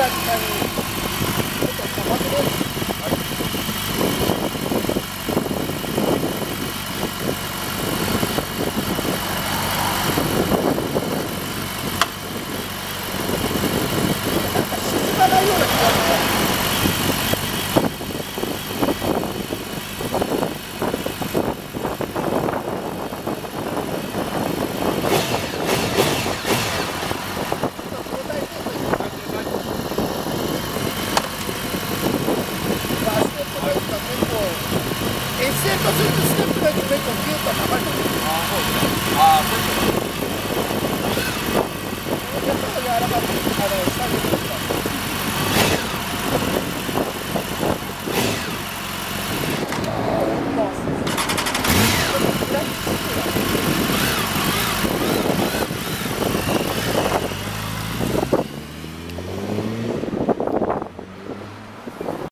だったり、なんか沈まないような気がする。This